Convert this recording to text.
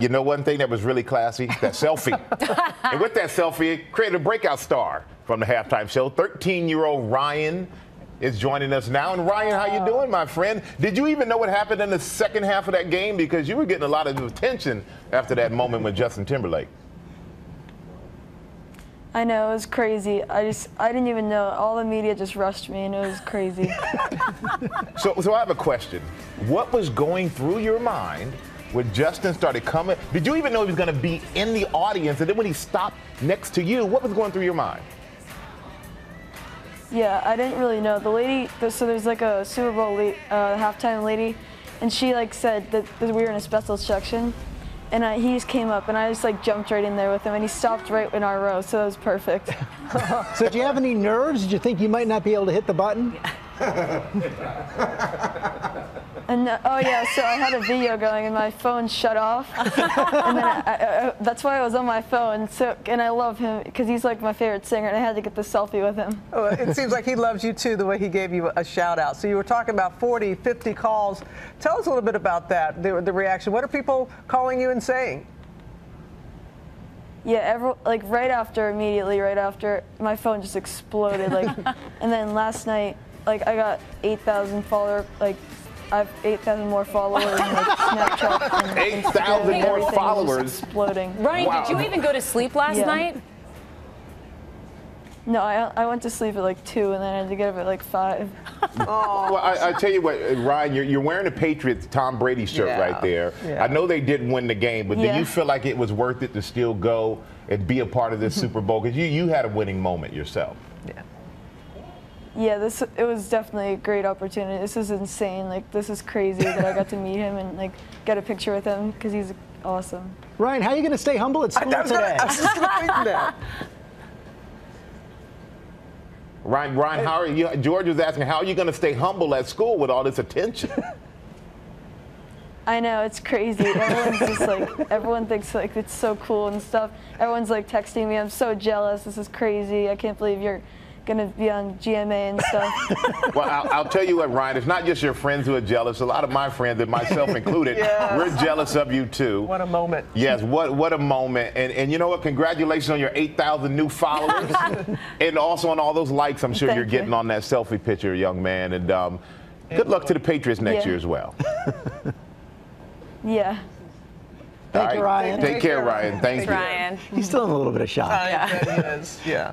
You know one thing that was really classy? That selfie. and with that selfie, it created a breakout star from the halftime show. 13-year-old Ryan is joining us now. And Ryan, how you doing, my friend? Did you even know what happened in the second half of that game? Because you were getting a lot of attention after that moment with Justin Timberlake. I know, it was crazy. I just, I didn't even know. All the media just rushed me and it was crazy. so, so I have a question. What was going through your mind when Justin started coming, did you even know he was going to be in the audience? And then when he stopped next to you, what was going through your mind? Yeah, I didn't really know. The lady, so there's like a Super Bowl uh, halftime lady, and she like said that, that we were in a special section, and I, he just came up, and I just like jumped right in there with him, and he stopped right in our row, so it was perfect. so did you have any nerves? Did you think you might not be able to hit the button? And uh, oh yeah, so I had a video going and my phone shut off, and then I, I, I, that's why I was on my phone. So and I love him because he's like my favorite singer, and I had to get the selfie with him. Oh, it seems like he loves you too, the way he gave you a shout out. So you were talking about 40, 50 calls. Tell us a little bit about that, the, the reaction. What are people calling you and saying? Yeah, every, like right after, immediately right after, my phone just exploded. Like, and then last night, like I got 8,000 follower like I have 8,000 more followers on like Snapchat. 8,000 more followers. Exploding. Ryan, wow. did you even go to sleep last yeah. night? No, I, I went to sleep at like 2 and then I had to get up at like 5. oh. Well, I, I, tell you what, uh, Ryan, you're, you're wearing a Patriots Tom Brady shirt yeah. right there. Yeah. I know they didn't win the game, but yeah. do you feel like it was worth it to still go and be a part of this Super Bowl? Because you, you had a winning moment yourself. Yeah. Yeah, this it was definitely a great opportunity. This is insane. Like this is crazy that I got to meet him and like get a picture with him because he's awesome. Ryan, how are you going to stay humble at school I, today? I was just going to think that. Ryan, Ryan, how are you? George was asking, how are you going to stay humble at school with all this attention? I know it's crazy. Everyone's just like everyone thinks like it's so cool and stuff. Everyone's like texting me. I'm so jealous. This is crazy. I can't believe you're going to be on GMA and stuff. well, I'll, I'll, tell you what, Ryan, it's not just your friends who are jealous. A lot of my friends, and myself included, yes. we're jealous of you too. What a moment. Yes, what what a moment. And and you know what? Congratulations on your 8,000 new followers, and also on all those likes. I'm sure Thank you're getting you. on that selfie picture, young man. And um, good luck to the Patriots next yeah. year as well. yeah. Thank right. you, Ryan. Take, Take care, Ryan. Thank you. Ryan. He's still in a little bit of shock. Uh, yeah. he is. Yeah.